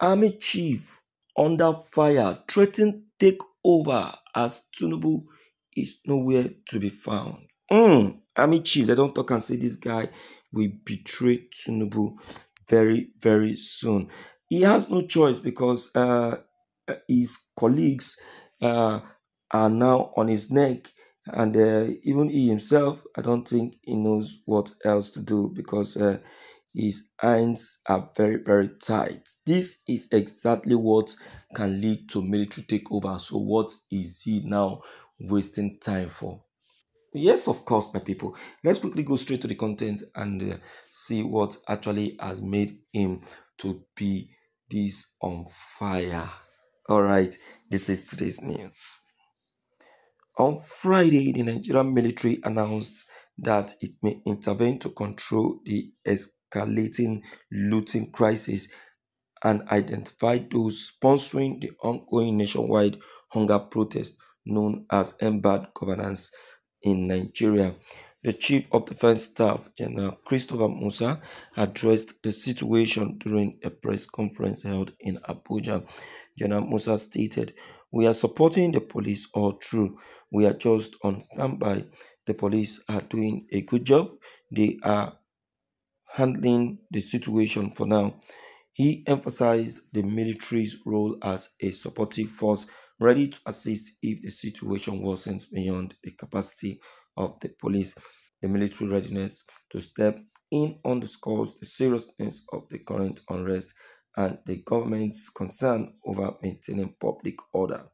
Army chief under fire threatened take over as Tinubu is nowhere to be found. Mm, Army chief, they don't talk and say this guy will betray Tinubu very, very soon. He has no choice because uh, his colleagues uh, are now on his neck and uh, even he himself i don't think he knows what else to do because uh, his hands are very very tight. This is exactly what can lead to military takeover. So what is he now wasting time for? Yes of course my people. Let's quickly go straight to the content and uh, see what actually has made him to be this on fire. All right this is today's news. On Friday, the Nigerian military announced that it may intervene to control the escalating looting crisis and identify those sponsoring the ongoing nationwide hunger protest known as End Bad Governance in Nigeria. The Chief of Defense Staff, General Christopher Musa, addressed the situation during a press conference held in Abuja. General Musa stated, We are supporting the police all through we are just on standby. The police are doing a good job. They are handling the situation for now. He emphasized the military's role as a supportive force ready to assist if the situation worsens beyond the capacity of the police. The military readiness to step in underscores the seriousness of the current unrest and the government's concern over maintaining public order.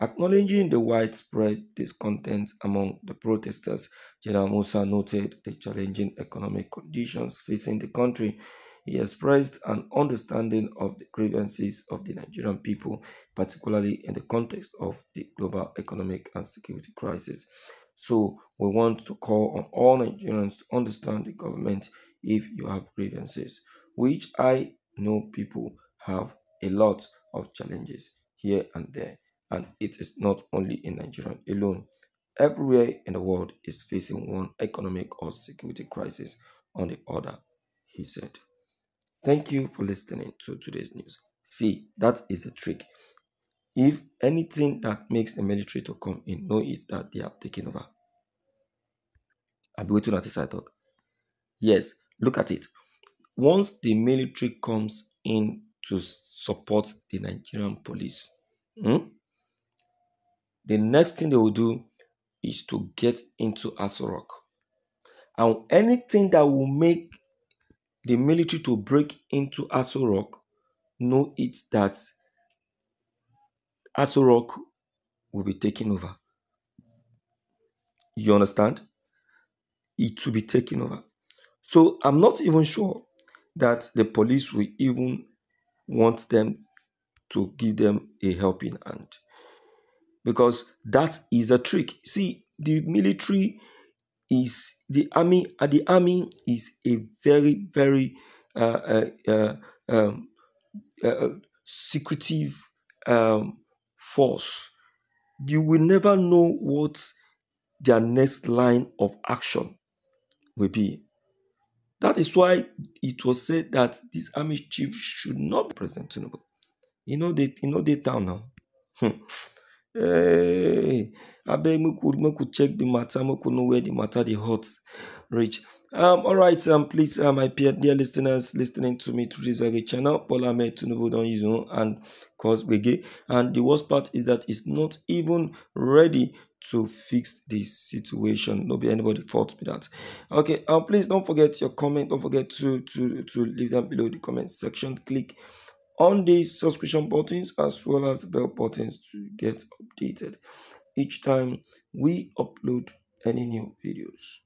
Acknowledging the widespread discontent among the protesters, General Musa noted the challenging economic conditions facing the country. He expressed an understanding of the grievances of the Nigerian people, particularly in the context of the global economic and security crisis. So, we want to call on all Nigerians to understand the government if you have grievances, which I know people have a lot of challenges here and there and it is not only in Nigeria alone. Everywhere in the world is facing one economic or security crisis on the other, he said. Thank you for listening to today's news. See, that is the trick. If anything that makes the military to come in, know it that they have taken over. I'll be waiting at this I talk. Yes, look at it. Once the military comes in to support the Nigerian police, hmm, the next thing they will do is to get into Aso And anything that will make the military to break into Aso know it that Aso will be taken over. You understand? It will be taken over. So I'm not even sure that the police will even want them to give them a helping hand because that is a trick. See, the military is the army. Uh, the army is a very, very uh, uh, uh um, uh, uh, secretive um, force. You will never know what their next line of action will be. That is why it was said that this army chief should not be Tinubu. You know they you know they town now. Hmm. Hey, abeg make we make we check the matter, make we know where the matter the hot reach. Um, all right, um, please, um, my dear, listeners, listening to me through this very channel, Bola Ahmed Tinubu don't use on and cause Wege. And the worst part is that it's not even ready to fix this situation. No be anybody fault with that. Okay, um, please don't forget your comment. Don't forget to to to leave them below the comment section. Click on the subscription buttons as well as the bell buttons to get updated each time we upload any new videos.